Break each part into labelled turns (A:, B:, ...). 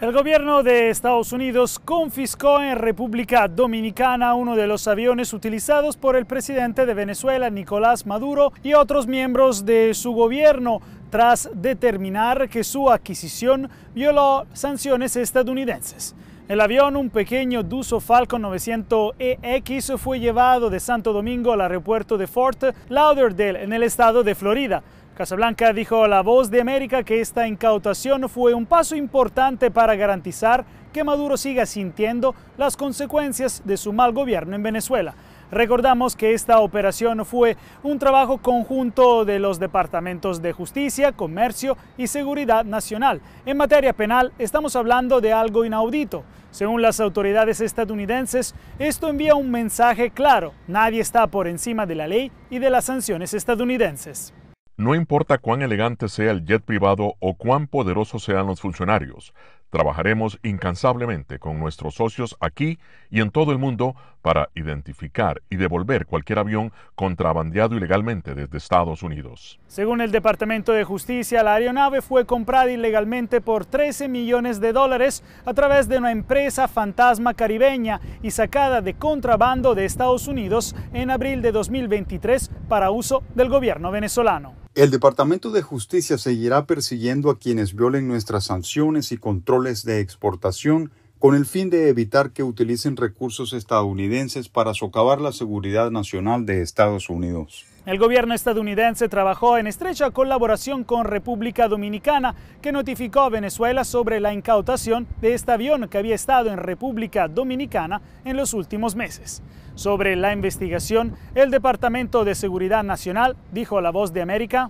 A: El gobierno de Estados Unidos confiscó en República Dominicana uno de los aviones utilizados por el presidente de Venezuela, Nicolás Maduro, y otros miembros de su gobierno, tras determinar que su adquisición violó sanciones estadounidenses. El avión, un pequeño Duso Falcon 900EX, fue llevado de Santo Domingo al aeropuerto de Fort Lauderdale, en el estado de Florida. Casablanca dijo a La Voz de América que esta incautación fue un paso importante para garantizar que Maduro siga sintiendo las consecuencias de su mal gobierno en Venezuela. Recordamos que esta operación fue un trabajo conjunto de los departamentos de Justicia, Comercio y Seguridad Nacional. En materia penal estamos hablando de algo inaudito. Según las autoridades estadounidenses, esto envía un mensaje claro. Nadie está por encima de la ley y de las sanciones estadounidenses.
B: No importa cuán elegante sea el jet privado o cuán poderosos sean los funcionarios, trabajaremos incansablemente con nuestros socios aquí y en todo el mundo para identificar y devolver cualquier avión contrabandeado ilegalmente desde Estados Unidos.
A: Según el Departamento de Justicia, la aeronave fue comprada ilegalmente por 13 millones de dólares a través de una empresa fantasma caribeña y sacada de contrabando de Estados Unidos en abril de 2023 para uso del gobierno venezolano.
C: El Departamento de Justicia seguirá persiguiendo a quienes violen nuestras sanciones y controles de exportación con el fin de evitar que utilicen recursos estadounidenses para socavar la seguridad nacional de Estados Unidos.
A: El gobierno estadounidense trabajó en estrecha colaboración con República Dominicana, que notificó a Venezuela sobre la incautación de este avión que había estado en República Dominicana en los últimos meses. Sobre la investigación, el Departamento de Seguridad Nacional dijo a La Voz de América,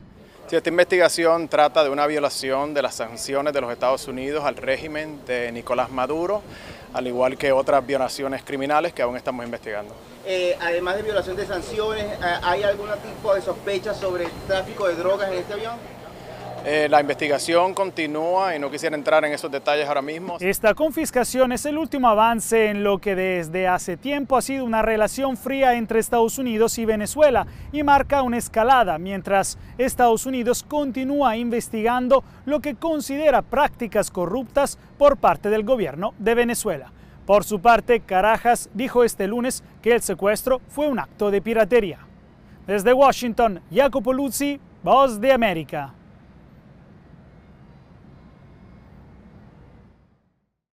D: esta investigación trata de una violación de las sanciones de los Estados Unidos al régimen de Nicolás Maduro, al igual que otras violaciones criminales que aún estamos investigando.
E: Eh, además de violación de sanciones, eh, ¿hay algún tipo de sospecha sobre tráfico de drogas en este avión?
D: Eh, la investigación continúa y no quisiera entrar en esos detalles ahora mismo.
A: Esta confiscación es el último avance en lo que desde hace tiempo ha sido una relación fría entre Estados Unidos y Venezuela y marca una escalada mientras Estados Unidos continúa investigando lo que considera prácticas corruptas por parte del gobierno de Venezuela. Por su parte, Carajas dijo este lunes que el secuestro fue un acto de piratería. Desde Washington, Jacopo Luzzi, Voz de América.